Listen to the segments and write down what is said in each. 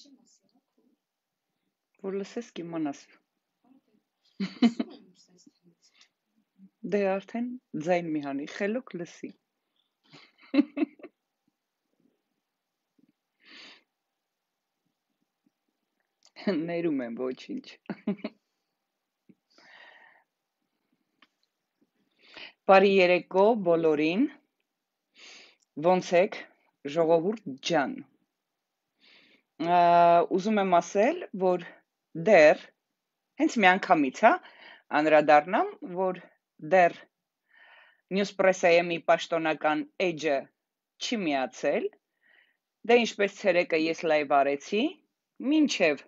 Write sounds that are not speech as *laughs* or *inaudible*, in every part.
Ինչի մասին է քո։ Որ լսես կիմանաս։ *laughs* Դե արդեն ձայն մի հանի, խելոք լսի։ *laughs* Ներում եմ ոչինչ։ *laughs* Բարի երեկո բոլորին։ Ոնց եք, ժողովուրդ ջան։ Ուզում եմ ասել, որ դեռ հենց միանգամից, հա, անդրադառնամ, որ դեռ Newspress-ի պաշտոնական էջը չի միացել։ Դե ինչպես ցերեկը ես լայվ արեցի, մինչև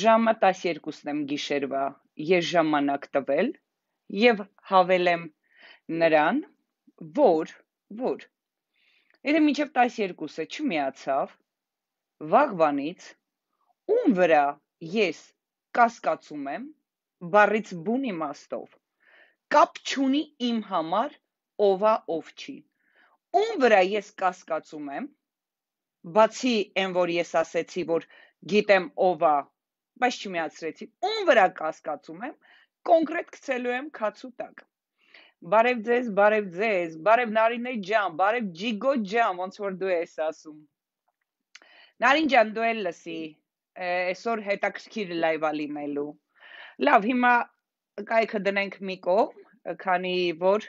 ժամը 12-ն եմ գիշերվա ես ժամանակ տվել եւ հավելեմ նրան, որ որ Եթե մինչև 12-ը չմիացավ, վաղվանից ում վրա ես կասկածում եմ, բառից բուն իմաստով, կապ չունի իմ համար ովա ով չի։ Ում վրա ես կասկածում եմ, բացի այն որ ես ասեցի, որ գիտեմ ովա, բայց չմիացրեցի, ում վրա կասկածում եմ, կոնկրետ գցելու եմ քացու տակ։ Բարև ձեզ, բարև ձեզ, բարև Նարինե ջան, բարև Ջիգո ջան, ոնց որ դու ես ասում։ Նարին ջան, դու էլ լսի, այսօր հետաքրքիր լայվ ա լինելու։ Լավ, հիմա կայքը դնենք մի կողմ, քանի որ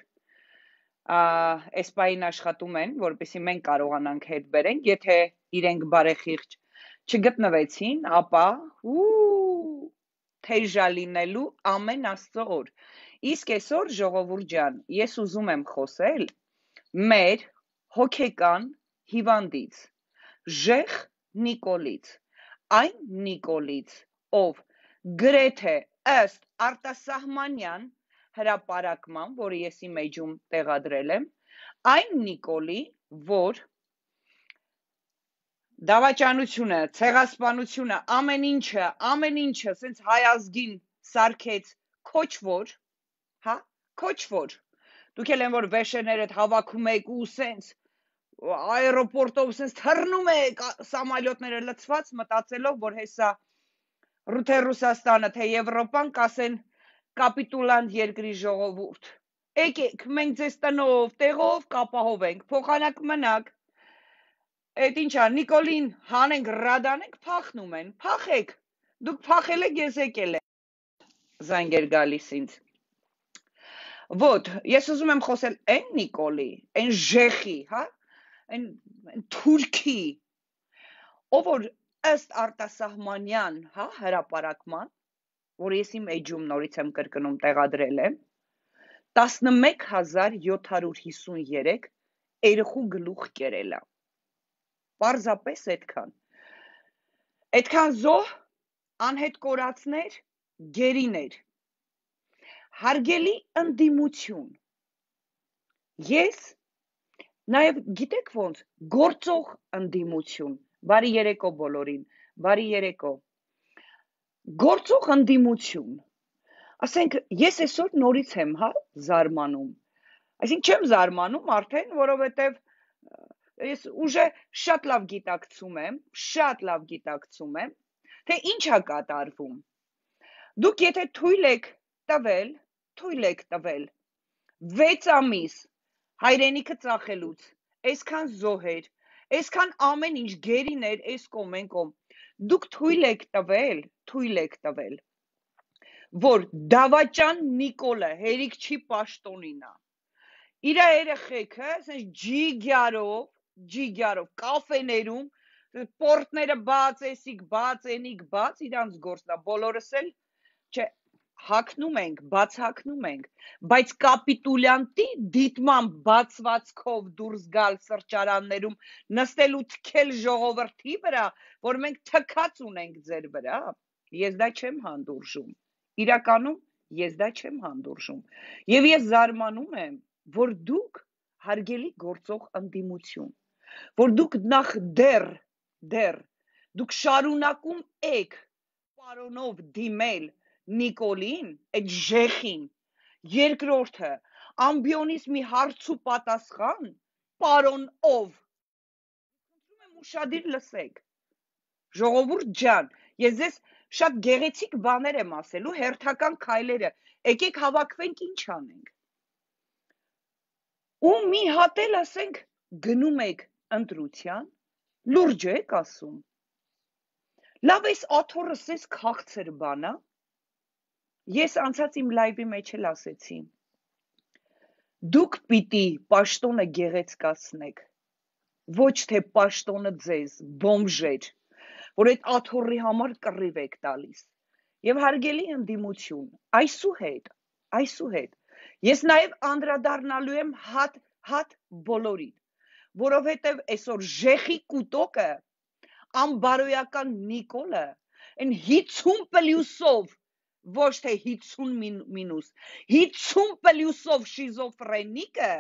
այս պայն աշխատում են, որպեսզի մենք կարողանանք հետ բերենք, եթե իրենք բարեխիղճ չգտնվեցին, ապա ու թեժա լինելու ամեն աստծո օր։ Իսկ այսօր ժողովուրդ ջան, ես ուզում եմ խոսել մեր հոգեկան հիվանդից, Ժեխ Նիկոլից, այն Նիկոլից, ով գրեթե ըստ արտասահմանյան հրապարակման, որը ես իմ էջում տեղադրել եմ, այն Նիկոլի, որ դավաճանությունը, ցեղասպանությունը, ամեն ինչը, ամեն ինչը սենց հայազգին սարքեց քոչվոր, հա, քոչվոր։ Դուք էլ են որ վեշերներդ հավաքում եք ու սենց աերոպորտով սենց թռնում եք ա- սամալյոտները լցված մտածելով որ հեսա թե Ռուսաստանը, թե Եվրոպան կասեն կապիտուլանտ երկրի ժողովուրդ։ Եկեք, մենք ձեզ տնով, տեղով կապահովենք, փոխանակ մնաք։ Այդ ինչա, Նիկոլին հանենք, ռադանենք, փախնում են։ Փախեք։ Դուք փախել եք, ես եկել եմ։ Զանգեր գալիս ինձ։ Вот, ես ուզում եմ խոսել այն Նիկոլի, այն Ժեխի, հա, այն թուրքի, ով որ ըստ արտասահմանյան, հա, հրապարակման, որ ես իմ էջում նորից եմ կրկնում տեղադրել եմ, 11753 երեխու գլուխ կերել է։ Պարզապես այդքան։ Այդքան զոհ, անհետ կորածներ, գերիներ։ Հարգելի ընդդիմություն։ Ես նաև գիտեք ոնց գործող ընդդիմություն։ Բարի երեկո բոլորին։ Բարի երեկո։ Գործող ընդդիմություն։ Ասենք ես այսօր նորից եմ, հա, զարմանում։ Այսինքն չեմ զարմանում արդեն, որովհետև ես ուժը շատ լավ գիտակցում եմ, շատ լավ գիտակցում եմ, թե ինչ է կատարվում։ Դուք եթե թույլ եք տվել, թույլ եք տվել 6 ամիս հայրենիքը ծախելուց, այսքան զոհեր, այսքան ամեն ինչ գերիներ, այս կողմ են կողմ։ Դուք թույլ եք տվել, թույլ եք տվել, որ Դավաճան Նիկոլը հերիք չի պաշտոնինա։ Իր երեխեքը, ասես ջիգյարով, ջիգյարով կաֆեներում պորտները բաց, էսիկ բաց, ենիկ բաց, իրանց գործնա, բոլորս էլ չէ հակնում ենք, բացակնում ենք, բայց կապիտուլյանտի դիտման բացվածքով դուրս գալ սրճարաններում, նստել ու թքել ժողովրդի վրա, որ մենք թքած ունենք ձեր վրա, ես դա չեմ հանդուրժում։ Իրականում ես դա չեմ հանդուրժում։ Եվ ես զարմանում եմ, որ դուք հարգելի գործող ընդդիմություն, որ դուք նախ դեռ դեռ դուք շարունակում եք պարոնով դիմել Նիկոլին, այդ ժեխին, երկրորդը ամբիոնից մի հարց ու պատասխան, պարոն ով։ Խնդրում եմ ուշադիր լսեք։ Ժողովուրդ ջան, ես ձեզ շատ գեղեցիկ բաներ եմ ասելու, հերթական քայլերը։ Եկեք հավաքվենք ինչ անենք։ Ու մի հատ էլ ասենք գնում եք ընտրության, լուրջ եք ասում։ Լավ էս աթորս էս քաղցր բանա։ Ես անցած իմ լայվի մեջ էլ ասեցի։ Դուք պիտի պաշտոնը գեղեցկացնեք ոչ թե պաշտոնը ձեզ, բոմժեր, որ այդ աթոռի համար կռիվ եք տալիս։ Եվ հարգելի ընդդիմություն, այսուհետ, այսուհետ ես նաև անդրադառնալու եմ հատ հատ բոլորին, որովհետև այսօր ժեխի կուտոկը անբարոյական Նիկոլը այն 50 պլյուսով ոչ թե 50 մինուս 50 պլյուսով շիզոֆրենիկը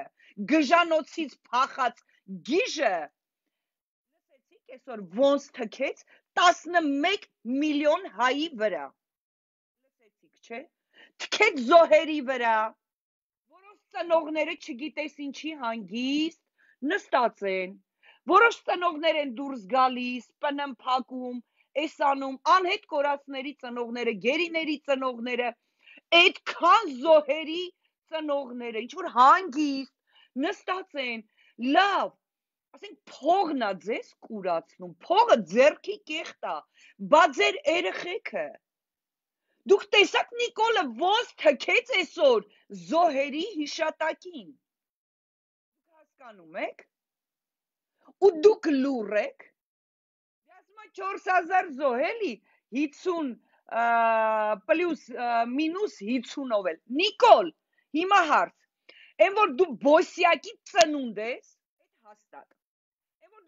գժանոցից փախած գիժը լսեցիք այսօր ոնց թքեց 11 միլիոն հայի վրա լսեցիք չէ թքեց զոհերի վրա որոնց ծնողները չգիտես ինչի հանգիստ նստած են որոշ ծնողներ են դուրս գալիս պնմփակում էսանում անհետ կորածների ծնողները գերիների ծնողները այդքան զոհերի ծնողները ինչ որ հանգիստ նստած են լավ ասենք փողնա ձեզ կուրացնում, փողը ձերքի կեղտա, բա ձեր երեխեքը։ Դուք տեսաք Նիկոլը ոնց թքեց այսօր զոհերի հիշատակին։ Դուք հասկանում եք։ Ու դուք լուր եք։ Ասում 4000 զոհելի 50 պլյուս մինուս 50-ով էլ։ Նիկոլ, հիմա հարց։ Այն որ դու բոսյակի ծնունդ ես, այդ հաստատ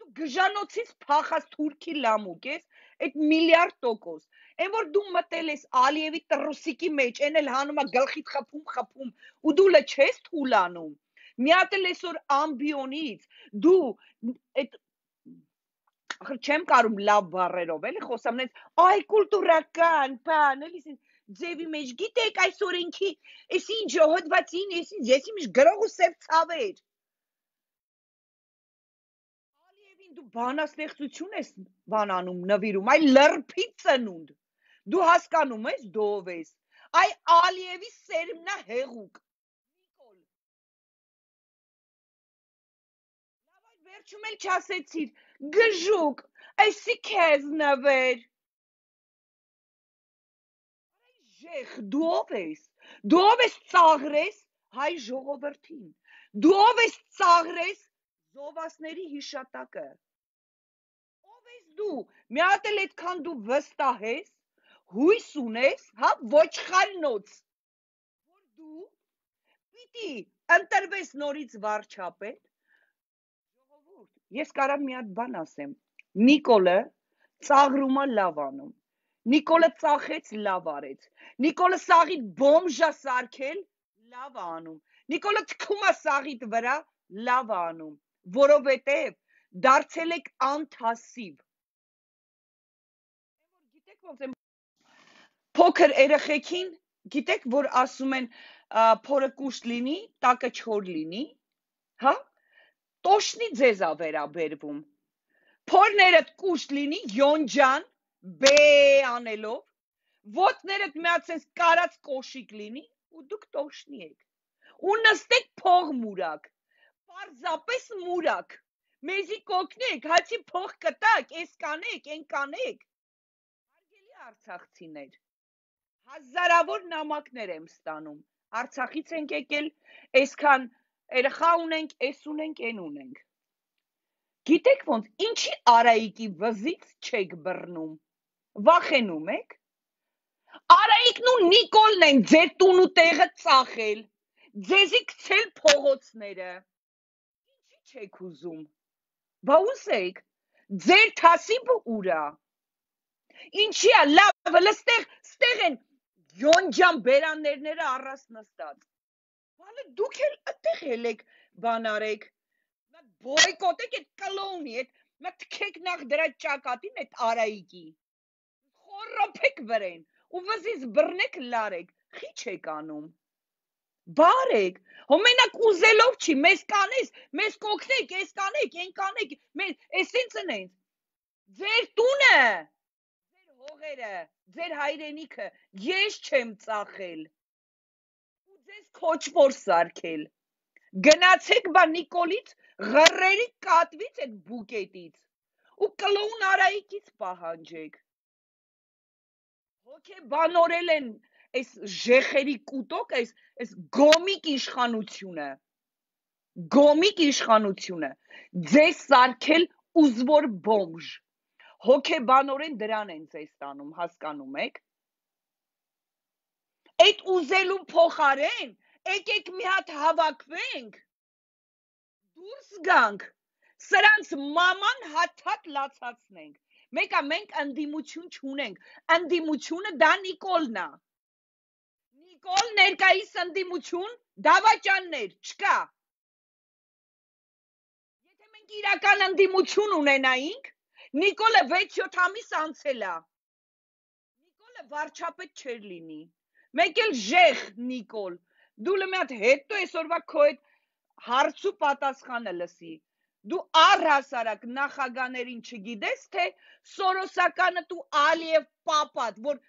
դու գժանոցից փախած թուրքի լամուկ ես, այդ միլիարդ տոկոս։ Այն որ դու մտել ես Ալիևի տրուսիկի մեջ, այն էլ հանում է գլխիդ խփում, խփում, ու դու լը չես թուլանում։ Մի հատ էլ այսօր ամբիոնից դու այդ ախր չեմ կարում լավ բառերով, էլի խոսամ նենց այ կուլտուրական, բան, էլի ձևի մեջ գիտեք այս օրենքի, էս ինչ հոդվածին, էս ինչ, ես ինչ գրող ու սև ցավեր։ դու բանաստեղծություն ես բանանում նվիրում, այ լրփի ծնունդ։ Դու հասկանում ես դով ես։ Այ Ալիևի սերմնա հեղուկ։ Նիկոլ։ Լավ այդ վերջում էլ չասեցիր, գժուկ, այսի քեզ նվեր։ ժեխ, դու ով ես։ Դու ով ես ծաղրես հայ ժողովրդին։ Դու ով ես ծաղրես զովասների հիշատակը։ Ով ես դու։ Մի հատ էլ այդքան դու վստահ ես, հույս ունես, հա, ոչխարնոց, որ դու պիտի ընտրվես նորից վարչապետ։ ես կարամ մի հատ բան ասեմ։ Նիկոլը ծաղրումա լավ անում։ Նիկոլը ծախեց լավ արեց։ Նիկոլը սաղիդ բոմժա սարքել լավ անում։ Նիկոլը թքումա սաղիդ վրա լավ անում որովհետև դարձել եք անթասիվ։ Գիտեք ոնց եմ փոքր երեխեքին, գիտեք որ ասում են փորը կուշտ լինի, տակը չոր լինի, հա? Տոշնի ձեզ ա վերաբերվում։ Փորներդ կուշտ լինի, յոնջան, բե անելով, ոտներդ միացած կարած կոշիկ լինի ու դուք տոշնի եք։ Ու նստեք փող մուրակ Պարզապես մուրակ։ Մեզի կօգնեք, հացի փող կտակ, էս կանեք, են կանեք։ Հարգելի արցախցիներ, հազարավոր նամակներ եմ ստանում։ Արցախից ենք եկել, այսքան երեխա ունենք, էս ունենք, են ունենք։ Գիտեք ոնց, ինչի Արայիկի վզից չեք բռնում։ Վախենում եք։ Արայիկն ու Նիկոլն են ձեր տուն ու տեղը ծախել։ Ձեզի գցել փողոցները չեք ուզում։ Բա ուզեք, ձեր թասիբը ուրա։ Ինչի՞ է, լավ, լստեղ, ստեղ են յոնջան բերաններները առած նստած։ Բանը դուք էլ այդտեղ ելեք բան արեք։ Նա բոյկոտեք այդ կլոնի, այդ նա թքեք նախ դրա ճակատին այդ արայիկի։ Խորոփեք վրեն ու վզից բռնեք լարեք։ Խիչ եք անում։ Բարեք, հո մենակ ուզելով չի, մեզ կանես, մեզ կօգնեք, էս կանեք, այն կանեք, մեզ էսենց ընենք։ Ձեր տունը տերը, ձեր հայրենիքը ես չեմ ծախել։ Ձեզ քոչվոր սարքել։ Գնացեք բա Նիկոլից ղռերի կատվից այդ բուկետից ու կլոուն Արայիկից պահանջեք։ Հոգեբանորել են այս ժեխերի կուտոկ, այս այս գոմիկ իշխանությունը։ Գոմիկ իշխանությունը ձեզ սարքել ուզվոր բոմժ։ Հոգեբանորեն դրան են ձեզ տանում, հասկանում եք։ Այդ ուզելու փոխարեն եկեք մի հատ հավաքվենք դուրս գանք սրանց մաման հաթաթ լացացնենք մեկա մենք անդիմություն չունենք անդիմությունը դա Նիկոլն է Նիկոլ ներկայիս անդիմություն դավաճաններ չկա եթե մենք իրական անդիմություն ունենայինք Նիկոլը 6-7 ամիս անցել է Նիկոլը վարչապետ չէր լինի մեկ էլ ժեղ Նիկոլ դու լը մի հատ հետո այսօրվա քո այդ հարցու պատասխանը լսի դու առհասարակ նախագաներին չգիտես թե սորոսականը դու Ալիև պապատ որ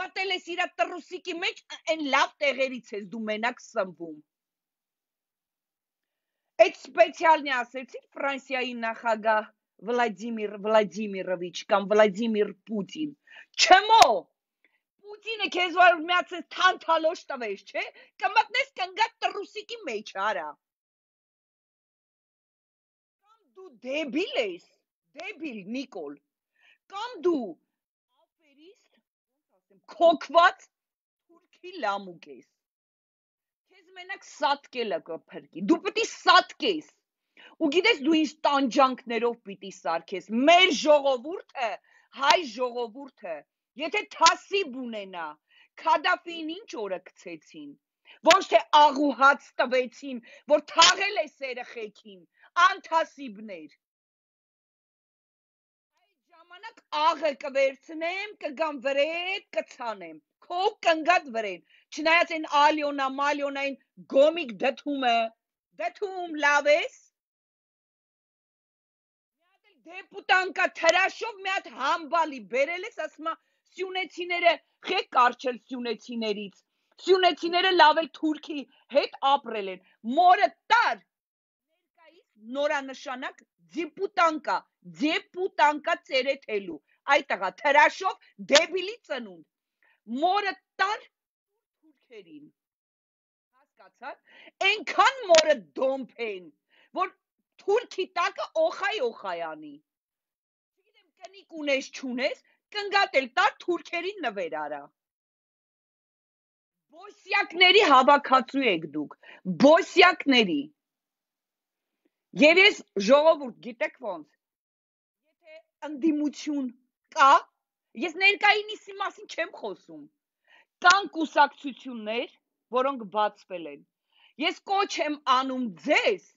մտել ես իր տրուսիկի մեջ այն լավ տեղերից ես դու մենակ սնվում այդ սպեցիալնի ասեցի Ֆրանսիայի նախագահ Վլադիմիր Վլադիմիրովիչ կամ Վլադիմիր Պուտին չմո Պուտինը քեզ որ միացես թանթալոշ տվես, չէ՞։ Կմտնես կնգա տրուսիկի մեջ, արա։ Կամ դու դեբիլ ես, դեբիլ Նիկոլ։ Կամ դու աֆերիստ, ոնց ասեմ, քոքված թուրքի լամուկ ես։ Քեզ մենակ սատկելը կփրկի։ Դու պետք է սատկես։ Ու գիտես դու ինչ տանջանքներով պիտի սարքես։ Մեր ժողովուրդը, հայ ժողովուրդը Եթե թասիբ ունենա, Քադաֆին ինչ օրը գցեցին։ Ոչ թե աղուհաց տվեցին, որ թաղել է սերխեքին, անթասիբներ։ Այդ ժամանակ աղը կվերցնեմ, կգամ վրեդ, կցանեմ։ Քո կնգած վրեն։ Չնայած այն ալյոնա, մալյոնային գոմիկ դթումը, դթում լավ ես։ Մի հատ դեպուտանկա թրաշով մի հատ համբալի բերել ես, ասում Սյունեցիները խեք կարճել սյունեցիներից։ Սյունեցիները լավ էլ թուրքի հետ ապրել են։ Մորը տար ներկայիս նորանշանակ դիպուտանկա, դեպուտանկա ծերեթելու։ Այդ տղա թրաշով դեբիլի ծնունդ։ Մորը տար թուրքերին։ Հասկացա՞ք։ Այնքան մորը դոմփ են, որ թուրքի տակը օխայ օխայանի։ Չգիտեմ կնիկ ունես չունես, կնգատել տար թուրքերին նվեր արա։ Բոսյակների հավաքածու եք դուք, բոսյակների։ Եվ ես ժողովուրդ գիտեք ոնց։ Եթե ընդդիմություն կա, ես ներկայինիսի մասին չեմ խոսում։ Կան կուսակցություններ, որոնք բացվել են։ Ես կոչ եմ անում ձեզ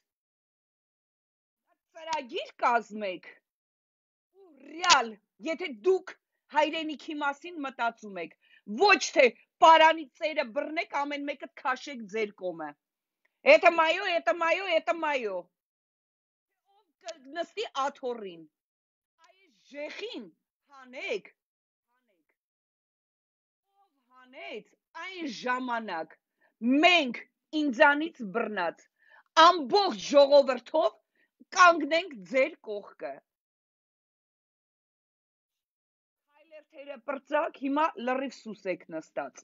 ծրագիր կազմեք ու ռեալ, եթե դուք հայրենիքի մասին մտածում եք, ոչ թե պարանի ծերը բռնեք ամեն մեկը քաշեք ձեր կոմը։ Это моё, это моё, это моё։ Ով կնստի աթորին։ Այս ժեխին հանեք, հանեք։ Ով հանեց այն ժամանակ մենք ինձանից բռնած ամբողջ ժողովրդով կանգնենք ձեր կողքը։ թերը պրծակ, հիմա լրիվ սուս եք նստած։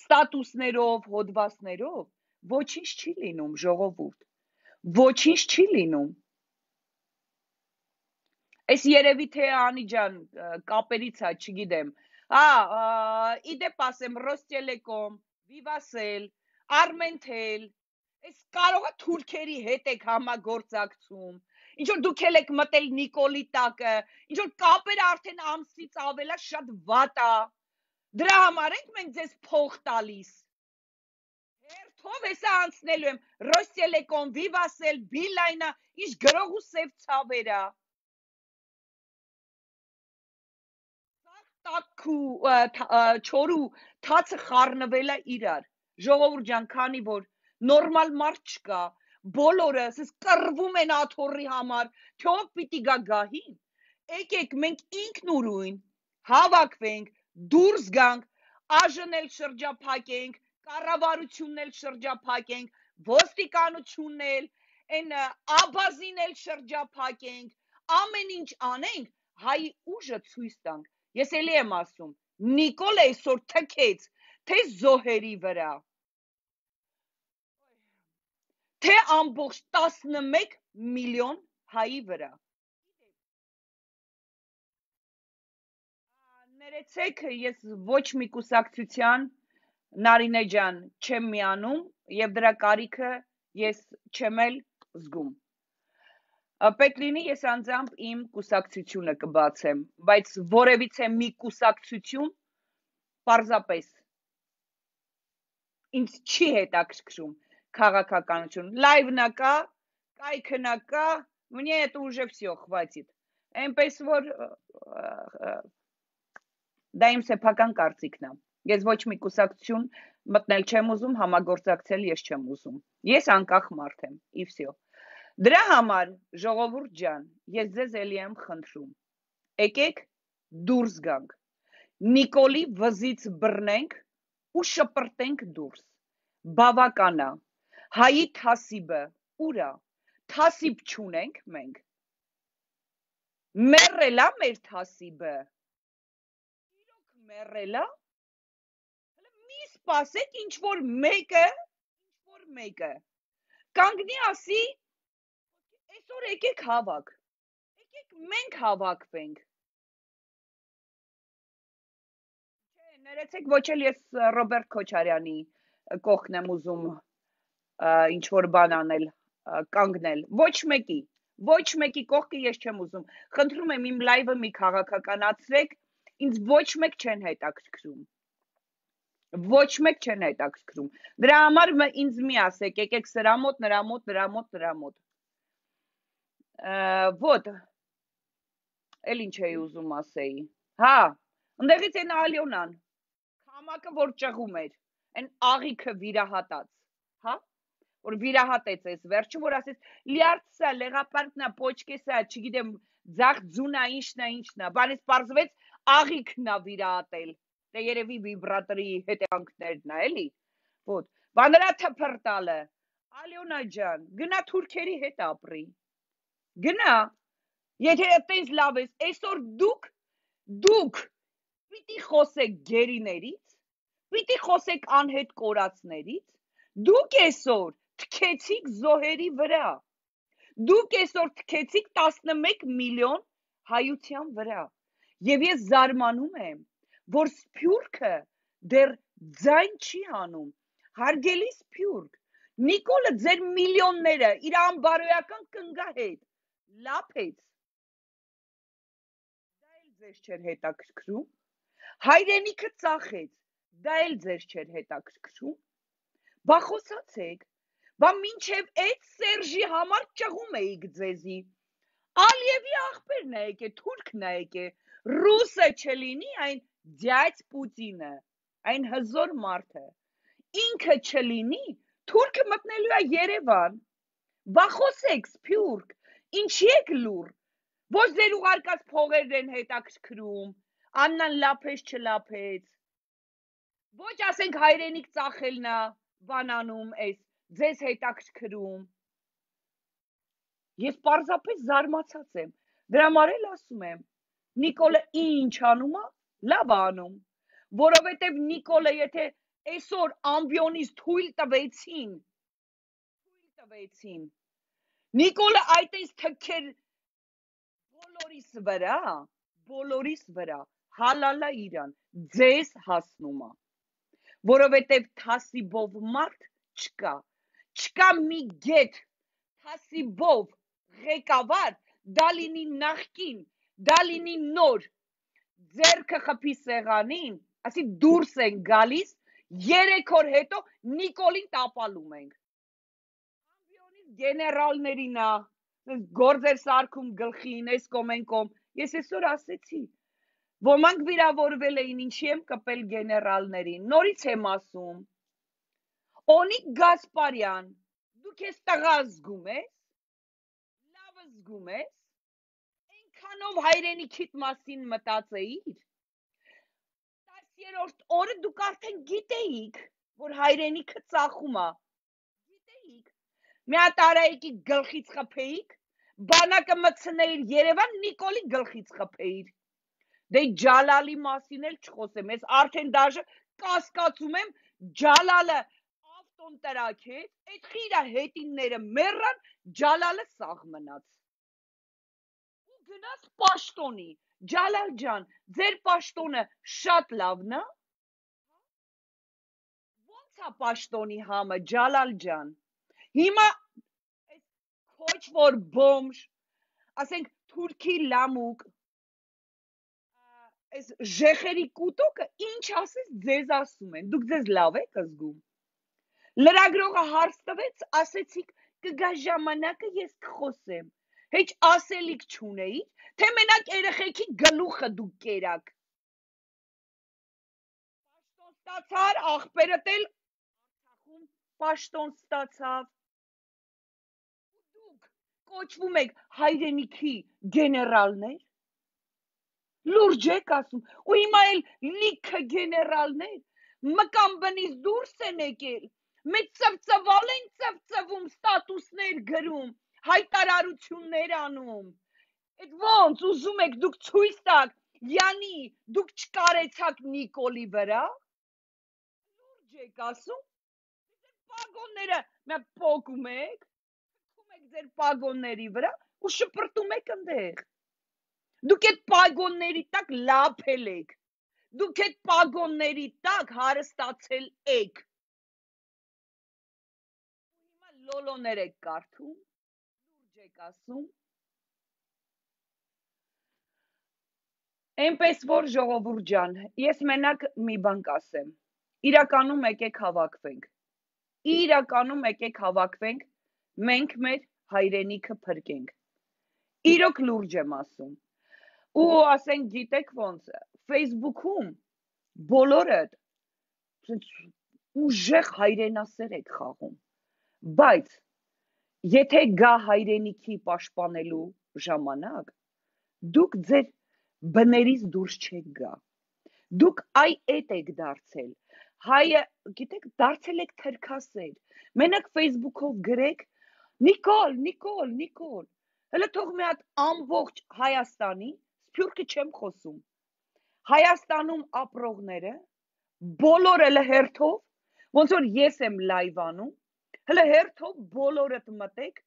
Ստատուսներով, հոդվածներով ոչինչ չի լինում, ժողովուրդ։ Ոչինչ չի լինում։ Այս երևի թե Անի ջան կապերից է, չգիտեմ։ Հա, իդեպ ասեմ Ռոստելեկոմ, Vivatel, Armentel, այս կարողա թուրքերի հետ եք համագործակցում ինչ որ դուք եք մտել Նիկոլի տակը, ինչ որ կապերը արդեն ամսից ավելա շատ վատ է։ Դրա համար ենք մենք ձեզ փող տալիս։ Հերթով էսա անցնելու եմ Ռոսելեկոմ, Vivatel, Beeline-ը, ինչ գրող ու սև ցավերա։ տակու չորու թացը խառնվելա իրար։ Ժողովուրդ ջան, քանի որ նորմալ մարդ չկա, բոլորը ասես կռվում են աթոռի համար, թե ով պիտի գա գահին։ Եկեք մենք ինքնուրույն հավաքվենք, դուրս գանք, ԱԺՆ-ել շրջափակենք, կառավարությունն շրջափակենք, ոստիկանությունն էլ, այն աբազին էլ շրջափակենք, ամեն ինչ անենք, հայի ուժը ցույց տանք։ Ես ելի եմ ասում, Նիկոլ այսօր թքեց թե զոհերի վրա, թե ամբողջ 11 միլիոն հայի վրա։ Ներեցեք, ես ոչ մի կուսակցության Նարինե ջան չեմ միանում եւ դրա կարիքը ես չեմ էլ զգում։ Պետք լինի ես անձամբ իմ կուսակցությունը կբացեմ, բայց որևիցե մի կուսակցություն պարզապես ինձ չի հետաքրքրում քաղաքականություն։ Լայվնա կա, կայքնա կա, мне это уже всё хватит։ Էնպես որ դա իմ սեփական կարծիքն է։ Ես ոչ մի կուսակցություն մտնել չեմ ուզում, համագործակցել ես չեմ ուզում։ Ես անկախ մարդ եմ, ի վсё։ Դրա համար ժողովուրդ ջան, ես ձեզ ելի եմ խնդրում։ Եկեք դուրս գանք։ Նիկոլի վզից բռնենք ու շպրտենք դուրս։ Բավական է Հայի թասիբը ուրա։ Թասիբ չունենք մենք։ Մեռելա մեր թասիբը։ Իրոք մեռելա սպասեք ինչ որ մեկը, ինչ որ մեկը կանգնի ասի այսօր եկեք հավաք։ Եկեք մենք հավաքվենք։ Չէ, ներեցեք ոչ էլ ես Ռոբերտ Քոչարյանի կողքն եմ ուզում ինչ որ բան անել, կանգնել։ Ոչ մեկի, ոչ մեկի կողքը ես չեմ ուզում։ Խնդրում եմ իմ լայվը մի քաղաքականացրեք, ինձ ոչ մեկ չեն հետաքրքրում։ Ոչ մեկ չեն հետաքրքրում։ Դրա համար ինձ մի ասեք, եկեք սրա մոտ, նրա մոտ, նրա մոտ, նրա մոտ։ Ոտ։ Էլ ինչ էի ուզում ասեի։ Հա, ընդեղից այն Ալյոնան։ Համակը որ ճղում էր, այն աղիքը վիրահատած, հա՞ որ վիրահատեցես վերջում որ ասես լիարդսա լեգապարտնա փոչկեսա չգիտեմ ձախ ձունա ինչնա ինչնա բանից բարձվեց աղիքնա վիրահատել դե երևի վիբրատորի հետևանքներն է էլի ոտ բանրա թփրտալը Ալյոնա ջան գնա թուրքերի հետ ապրի գնա եթե այդպես լավ ես այսօր դուք դուք պիտի խոսեք գերիներից, պիտի խոսեք անհետ կորածներից։ Դուք այսօր թքեցիք զոհերի վրա։ Դուք այսօր թքեցիք 11 միլիոն հայության վրա։ Եվ ես զարմանում եմ, որ Սփյուռքը դեռ ձայն չի հանում։ Հարգելի Սփյուռք, Նիկոլը ձեր միլիոնները իր անբարոյական կնգա հետ լափեց։ Դա էլ ձեզ չէր հետաքրքրում։ Հայրենիքը ծախեց։ Դա էլ ձեզ չէր հետաքրքրում։ Բա խոսացեք։ Բա մինչև այդ Սերժի համար ճղում էիք ձեզի։ Ալիևի աղբերն է եկե, թուրքն է եկե, ռուսը չլինի այն ձյաց Պուտինը, այն հզոր մարդը, ինքը չլինի, թուրքը մտնելու է Երևան։ Բա խոսեք, Սփյուռք, ինչի եք լուր։ Ոչ ձեր ուղարկած փողերն են հետաքրքրում, Աննան լափեց չլափեց։ Ոչ ասենք հայրենիք ծախելնա բանանում էս ձեզ հետաքրքրում։ Ես պարզապես զարմացած եմ։ Դրա համար էլ ասում եմ, Նիկոլը ինչ անում է, լավ անում, որովհետև Նիկոլը եթե այսօր ամբիոնից թույլ տվեցին, թույլ տվեցին, Նիկոլը այտենց թքեր բոլորիս վրա, բոլորիս վրա, հալալա իրան, ձեզ հասնում է, որովհետև թասիբով մարդ չկա, չկա մի գետ թասիբով ղեկավար, դա լինի նախքին, դա լինի նոր, ձերքը խփի սեղանին, ասի դուրս են գալիս, 3 օր հետո Նիկոլին տապալում ենք։ Ամբիոնից գեներալներին է, գործեր սարքում գլխին, այս կոմ են կոմ։ Ես այսօր ասեցի, ոմանք վիրավորվել էին, ինչի եմ կպել գեներալներին։ Նորից եմ ասում։ Օնիկ Գասպարյան, դու քեզ տղա զգում ես։ Լավ զգում ես Այնքանով հայրենիքիդ մասին մտածեիր։ երրորդ օրը դուք արդեն գիտեիք, որ հայրենիքը ծախում է։ Գիտեիք։ Մի հատ արայիկի գլխից խփեիք, բանակը մցնեիր Երևան Նիկոլի գլխից խփեիր։ Դե Ջալալի մասին էլ չխոսեմ, ես արդեն դաժե կասկածում եմ Ջալալը ավտոն տրակեց, այդ խիրա հետինները մեռան, Ջալալը սաղ մնաց։ Ու գնաց պաշտոնի։ Ջալալ ջան, ձեր պաշտոնը շատ լավն է։ Ոնց է պաշտոնի համը, Ջալալ ջան։ Հիմա այս քոչ որ բոմժ, ասենք թուրքի լամուկ, այս ժեխերի կուտոկը ինչ ասես ձեզ ասում են։ Դուք ձեզ լավ եք զգում։ Լրագրողը հարց տվեց, ասեցիք կգա ժամանակը ես կխոսեմ հեչ ասելիք չունեի, թե մենակ երեխեքի գլուխը դուք կերակ։ Պաշտոն ստացար, աղբերդ էլ Արցախում պաշտոն ստացավ։ Ու դուք կոչվում եք հայրենիքի գեներալներ։ Լուրջ եք ասում, ու հիմա էլ լիքը գեներալներ մկան բնից դուրս են եկել։ Մեծ ծվծվալ են ծվծվում, ստատուսներ գրում, հայտարարություններ անում։ Այդ ոնց ուզում եք դուք ցույց տաք, Յանի, դուք չկարեցաք Նիկոլի վրա։ Լուրջ եք ասում։ Ձեր պագոնները մե փոկում եք, քում եք ձեր պագոնների վրա ու շպրտում եք այնտեղ։ Դուք այդ պագոնների տակ լափել եք։ Դուք այդ պագոնների տակ հարստացել եք։ լոլոներ եք կարդում եք ասում։ Էնպես որ ժողովուրդ ջան, ես մենակ մի բան կասեմ։ Իրականում եկեք հավաքվենք։ Իրականում եկեք հավաքվենք, մենք մեր հայրենիքը փրկենք։ Իրոք լուրջ եմ ասում։ Ու ասենք գիտեք ոնց, Facebook-ում բոլորը ուժեղ հայրենասեր եք խաղում։ Բայց Եթե գա հայրենիքի պաշտպանելու ժամանակ, դուք ձեր բներից դուրս չեք գա։ Դուք այ էդ եք դարձել։ Հայը, գիտեք, դարձել եք թրքասեր։ Մենակ Facebook-ով գրեք Նիկոլ, Նիկոլ, Նիկոլ։ Հələ թող մի հատ ամբողջ Հայաստանի, Սփյուռքը չեմ խոսում։ Հայաստանում ապրողները բոլորը լհերթով, ոնց որ ես եմ լայվ անում, Հələ հերթով բոլորդ մտեք,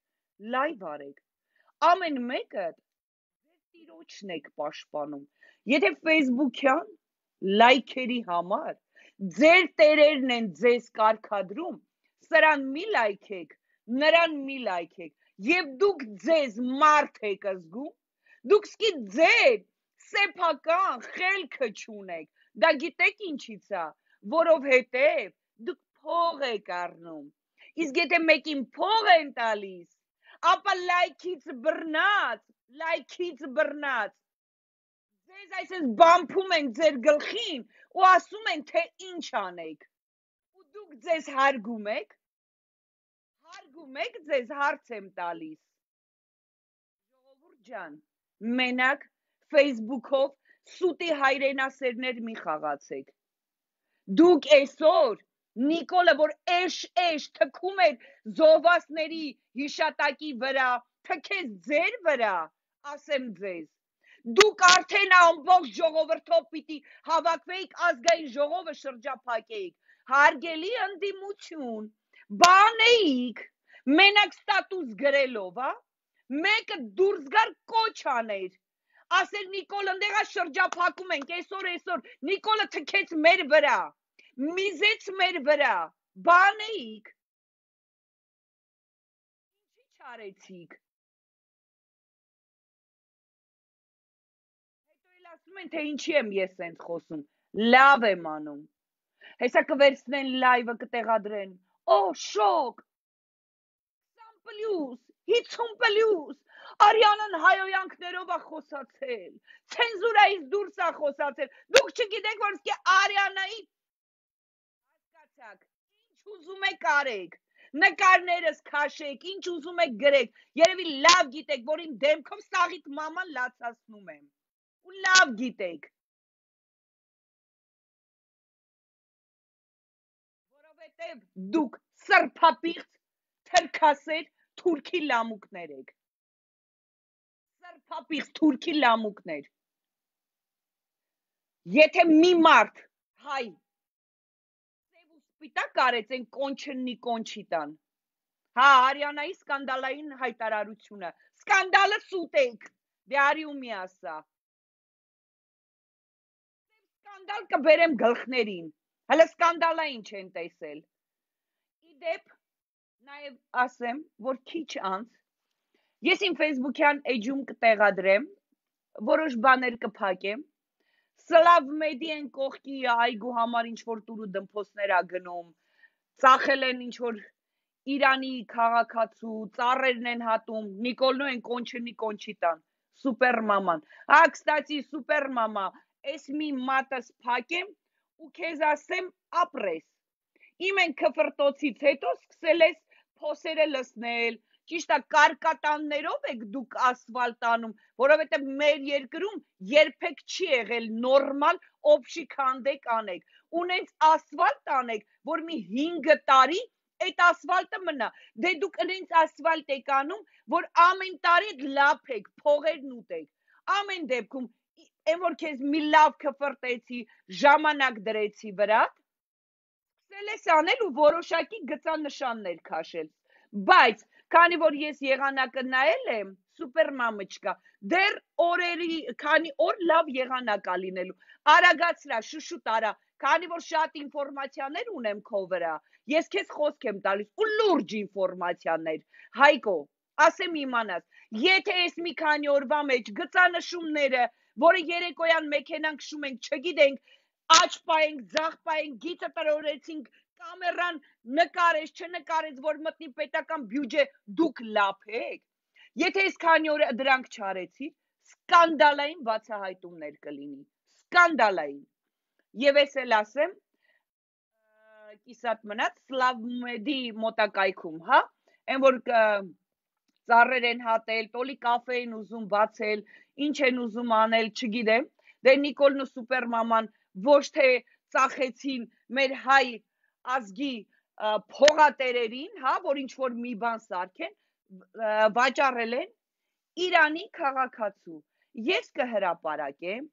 լայվ արեք։ Ամեն մեկը տիրոջն եք պաշտպանում։ Եթե Facebook-յան լայքերի համար ձեր տերերն են ձեզ կարկադրում, սրան մի լայքեք, նրան մի լայքեք, եւ դուք ձեզ մարդ եք զգում, դուք սկի ձեր սեփական խելքը չունեք։ Դա գիտեք ինչից է, որովհետեւ դուք փող եք առնում Իսկ եթե մեկին փող են տալիս, ապա լայքից բռնած, լայքից բռնած ձեզ այսպես բամփում են ձեր գլխին ու ասում են թե ինչ անեք ու դուք ձեզ հարգում եք հարգում եք ձեզ հարց եմ տալիս ժողովուրդ ջան մենակ Facebook-ով սուտի հայրենասերներ մի խաղացեք դուք այսօր Նիկոլը, որ էշ-էշ թքում էր զոհվածների հիշատակի վրա, թքեց ձեր վրա, ասեմ ձեզ։ Դուք արդեն ամբողջ ժողովրդով պիտի հավաքվեիք ազգային ժողովը շրջափակեիք։ Հարգելի ընդդիմություն, բանեիք, մենակ ստատուս գրելով, հա։ Մեկը դուրս գար կոչ աներ ասել Նիկոլ ընդեղա շրջափակում ենք այսօր այսօր Նիկոլը թքեց մեր վրա միզեց մեր վրա, բանեիք։ Ինչի չարեցիք։ Հետո էլ ասում են, թե ինչի եմ ես սենց խոսում։ Լավ եմ անում։ Հեսա կվերցնեն լայվը կտեղադրեն։ Օ, շոկ։ 20 պլյուս, 50 պլյուս։ Արյանն հայոյանքներով է խոսացել։ Ցենզուրայից դուրս է խոսացել։ Դուք չգիտեք, որ սկի Արյանայի հասկացաք, ինչ ուզում եք արեք, նկարներս քաշեք, ինչ ուզում եք գրեք, երևի լավ գիտեք, որ իմ դեմքով սաղիթ մաման լացացնում եմ, ու լավ գիտեք, որովհետև դուք սրփապիղծ թրքասեր թուրքի լամուկներ եք։ Սրփապիղծ թուրքի լամուկներ։ Եթե մի մարդ հայ սպիտակ արեց են կոնչնի կոնչի տան։ Հա, Արիանայի սկանդալային հայտարարությունը։ Սկանդալը սուտենք։ Դե արի ու մի ասա սկանդալ կբերեմ գլխներին։ Հələ սկանդալա ինչ են տեսել։ Իդեպ նաև ասեմ, որ քիչ անց ես իմ Facebook-յան էջում կտեղադրեմ, որոշ բաներ կփակեմ։ Սլավ մեդիան կողքի այգու համար ինչ որ տուրու դմփոսներ ա գնում, ծախել են ինչ որ Իրանի քաղաքացու, ծառերն են հատում, Նիկոլնու են կոնչնի կոնչիտան, սուպեր մաման։ Հա, կստացի սուպեր մամա, այս մի մատս փակեմ ու քեզ ասեմ ապրես։ Իմ են քֆրտոցից հետո սկսել ես փոսերը լսնել, ճիշտ է կարկատաններով եք դուք ասֆալտ անում, որովհետև մեր երկրում երբեք չի եղել նորմալ օբշի քանդեք անեք։ Ունենց ասֆալտ անեք, որ մի 5 տարի այդ ասֆալտը մնա։ Դե դուք ինձ ասֆալտ եք անում, որ ամեն տարի լափեք, փողերն ուտեք։ Ամեն դեպքում այն որ քեզ մի լավ կֆրտեցի, ժամանակ դրեցի վրա, սկսել ես անել ու որոշակի գծանշաններ քաշել։ Բայց քանի որ ես եղանակը նայել եմ, սուպերմամը չկա։ Դեռ օրերի, քանի օր լավ եղանակ ա լինելու։ Արագացրա, շուշուտ արա, քանի որ շատ ինֆորմացիաներ ունեմ քո վրա։ Ես քեզ խոսք եմ տալիս ու լուրջ ինֆորմացիաներ։ Հայկո, ասեմ իմանաս, եթե ես մի քանի օրվա մեջ գծանշումները որը երեկոյան մեքենան քշում ենք, չգիտենք, աճ պայենք, ձախ պայենք, գիծը տրորեցինք, կամերան նկարես, չնկարես, որ մտնի պետական բյուջե, դուք լափեք։ Եթե այս քանի օր դրանք չարեցի, սկանդալային բացահայտումներ կլինի։ Սկանդալային։ Եվ ես էլ ասեմ, կիսատ մնաց Սլավմեդի մոտակայքում, հա, այն որ ծառեր են հատել, տոլի կաֆե են ուզում բացել, ինչ են ուզում անել, չգիտեմ։ Դե Նիկոլն ու Սուպերմաման ոչ թե ծախեցին մեր հայ ազգի փողատերերին, հա, որ ինչ որ մի բան սարքեն, վաճառել են Իրանի քաղաքացու։ Ես կհրապարակեմ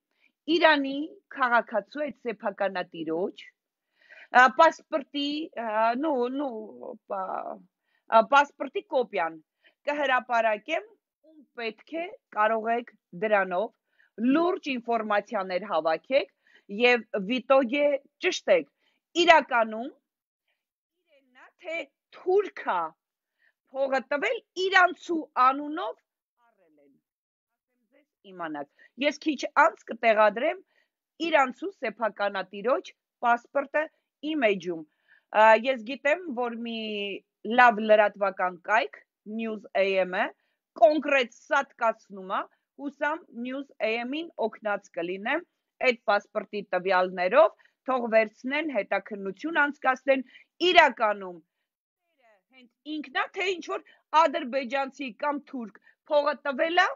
Իրանի քաղաքացու այդ սեփականատիրոջ պասպորտի, նո, նո, պասպորտի կոպիան կհրապարակեմ ում պետք է կարող եք դրանով լուրջ ինֆորմացիաներ հավաքեք եւ վիտոգե ճշտեք իրականում իրենն է, թե թուրքա փողը տվել իրանցու անունով առել են։ Ասեմ ձեզ իմանաք։ Ես քիչ անց կտեղադրեմ իրանցու սեփականատիրոջ паспортը image-ում։ Ես գիտեմ, որ մի լավ լրատվական կայք News AM-ը կոնկրետ սատկացնում է, հուսամ News AM-ին օգնած կլինեմ այդ паспортի տվյալներով թող վերցնեն հետաքննություն անցկացնեն իրականում հենց ինքնա թե ինչ որ ադրբեջանցի կամ թուրք փողը տվելա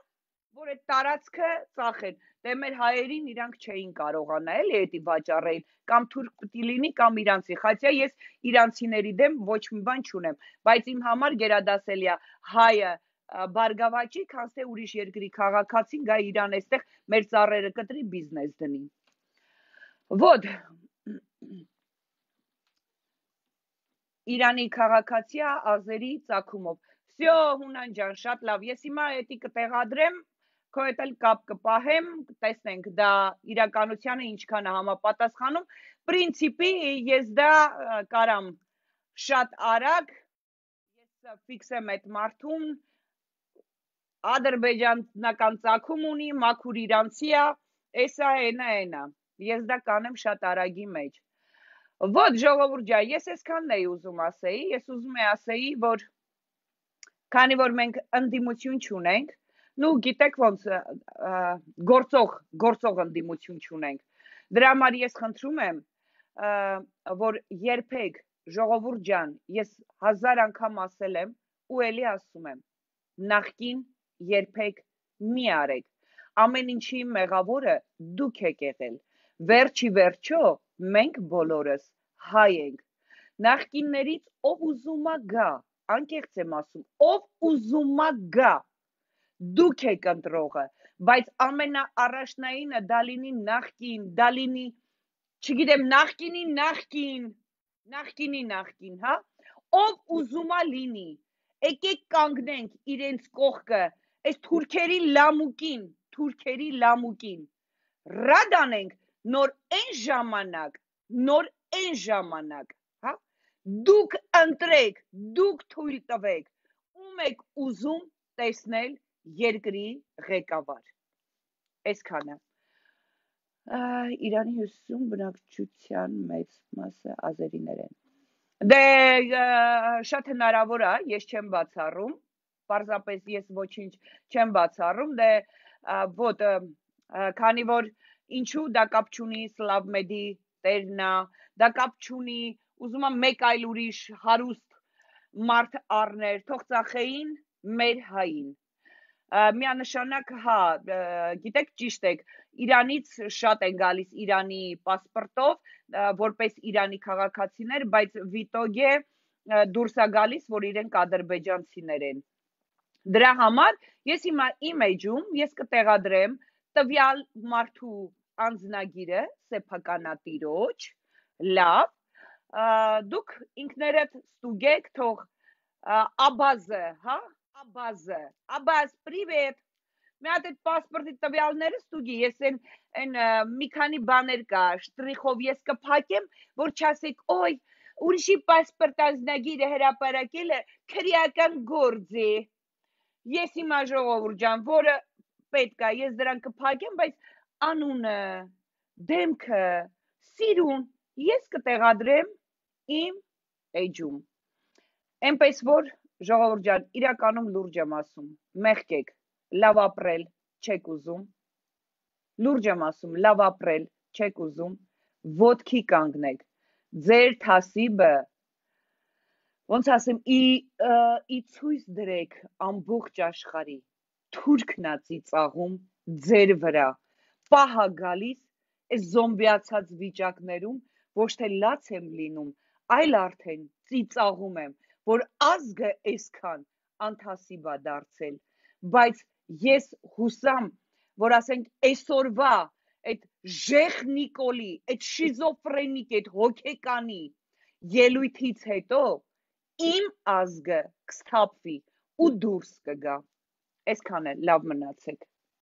որ այդ տարածքը ծախեն դե մեր հայերին իրանք չէին կարողանա էլի էդի վաճառել կամ թուրք պիտի լինի կամ իրանցի խաչա ես իրանցիների դեմ ոչ մի բան չունեմ բայց իմ համար գերադասելի է հայը բարգավաճի, քան թե ուրիշ երկրի քաղաքացին գա Իրան այստեղ մեր ծառերը կտրի բիզնես դնի։ Вот Իրանի քաղաքացիա ազերի ցակումով։ Всё, Հունան ջան, շատ լավ։ Ես հիմա էդի կտեղադրեմ, քո հետ էլ կապ կպահեմ, տեսնենք դա իրականությանը ինչքան է համապատասխանում։ Պրինցիպի ես դա կարամ շատ արագ ես ֆիքսեմ այդ մարդուն ադրբեջանական ցակում ունի, մաքուր իրանցի է, էսա էնա էնա։ Ես դա կանեմ շատ արագի մեջ։ Ոչ ժողովուրդ ջան, ես այսքանն էի ուզում ասեի, ես ուզում եի ասեի, որ քանի որ մենք ընդդիմություն չունենք, նու գիտեք ոնց գործող գործող ընդդիմություն չունենք։ Դրա համար ես խնդրում եմ, որ երբեք ժողովուրդ ջան, ես հազար անգամ ասել եմ ու ելի ասում եմ, նախքին երբեք մի արեք։ Ամեն ինչի մեղավորը դուք եք եղել։ եղ Վերջի վերջո մենք բոլորս հայ ենք։ նախկիններից ով ուզում է գա, անկեղծ եմ ասում, ով ուզում է գա, դուք եք ընտրողը, բայց ամենաառաջնայինը դա լինի նախկին, դա լինի, չգիտեմ, նախկինի նախկին, նախկինի նախկին, հա, ով ուզում է լինի, եկեք կանգնենք իրենց կողքը, այս թուրքերի լամուկին, թուրքերի լամուկին, ռադ անենք նոր այն ժամանակ, նոր այն ժամանակ, հա, դուք ընտրեք, դուք թույլ տվեք, ում եք ուզում տեսնել երկրի ղեկավար։ Այսքանը։ Իրանի հյուսիսում բնակչության մեծ մասը ազերիներ են։ Դե շատ հնարավոր է, ես չեմ բացառում, պարզապես ես ոչինչ չեմ բացառում, դե ոտ քանի որ ինչու դա կապ չունի Սլավմեդի տերնա, դա կապ չունի, ուզում եմ մեկ այլ ուրիշ հարուստ մարդ առներ, թող ծախեին մեր հային։ Միանշանակ հա, գիտեք ճիշտ եք, Իրանից շատ են գալիս Իրանի паспортով, որպես Իրանի քաղաքացիներ, բայց Վիտոգե դուրս է գալիս, որ իրենք ադրբեջանցիներ են։ Դրա համար ես հիմա իմեջում ես կտեղադրեմ տվյալ մարդու անձնագիրը սեփականատիրոջ լավ դուք ինքներդ ստուգեք թող աբազը հա աբազը աբազ պրիվետ մի հատ այդ паспортի տվյալները ստուգի ես այն այն մի քանի բաներ կա շտրիխով ես կփակեմ որ չասեք օй ուրիշի паспорт ազնագիրը հրապարակելը քրեական գործի ես իմ ժողովուրդ ջան որը պետք է ես դրան կփակեմ բայց անունը, դեմքը, սիրուն ես կտեղադրեմ իմ էջում։ Էնպես որ ժողովուրդ ջան, իրականում լուրջ եմ ասում, մեղք եք, լավ ապրել չեք ուզում, լուրջ եմ ասում, լավ ապրել չեք ուզում, ոտքի կանգնեք, ձեր թասիբը, ոնց ասեմ, ի, ի ցույց դրեք ամբողջ աշխարի, թուրքնա ծիծաղում ձեր վրա, պահա գալիս այս զոմբիացած վիճակներում ոչ թե լաց եմ լինում, այլ արդեն ծիծաղում եմ, որ ազգը այսքան անթասիբ է դարձել, բայց ես հուսամ, որ ասենք այսօրվա այդ Ժեխ Նիկոլի, այդ շիզոֆրենիկ, այդ հոգեկանի ելույթից հետո իմ ազգը կսթափվի ու դուրս կգա։ Այսքան է, լավ մնացեք։